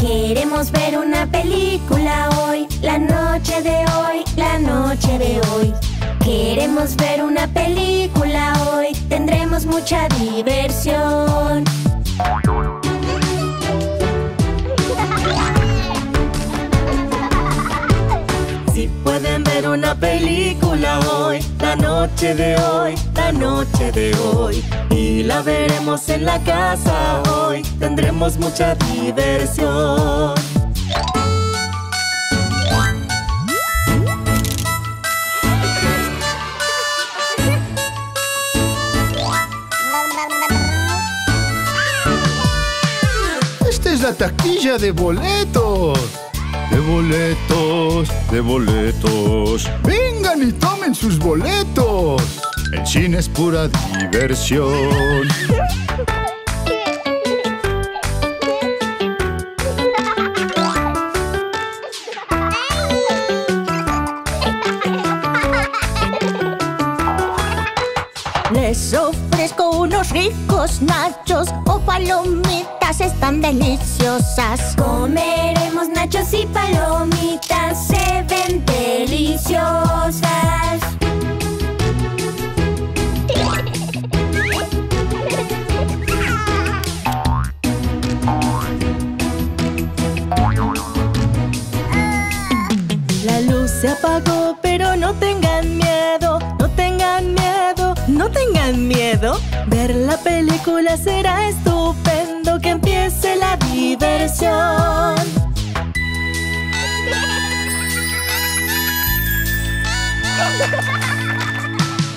Queremos ver una película hoy, la noche de hoy, la noche de hoy. Queremos ver una película mucha diversión. Si pueden ver una película hoy, la noche de hoy, la noche de hoy. Y la veremos en la casa hoy, tendremos mucha diversión. La taquilla de boletos. De boletos, de boletos. Vengan y tomen sus boletos. El cine es pura diversión. Ricos nachos o palomitas, están deliciosas. Comeremos nachos y palomitas, se ven deliciosas. La luz se apagó, pero no tengan La película será estupendo, que empiece la diversión.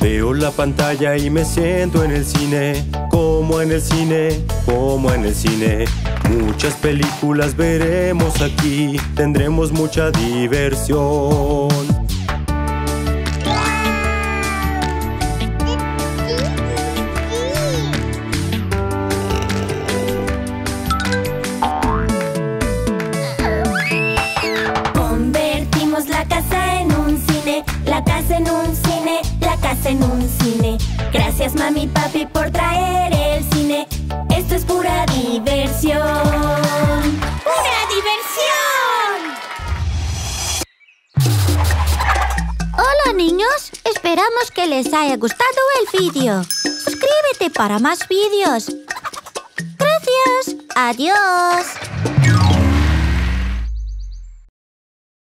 Veo la pantalla y me siento en el cine, como en el cine, como en el cine. Muchas películas veremos aquí, tendremos mucha diversión. En un cine. Gracias mami papi por traer el cine. Esto es pura diversión. ¡Pura diversión! Hola niños, esperamos que les haya gustado el vídeo. Suscríbete para más vídeos. Gracias. Adiós.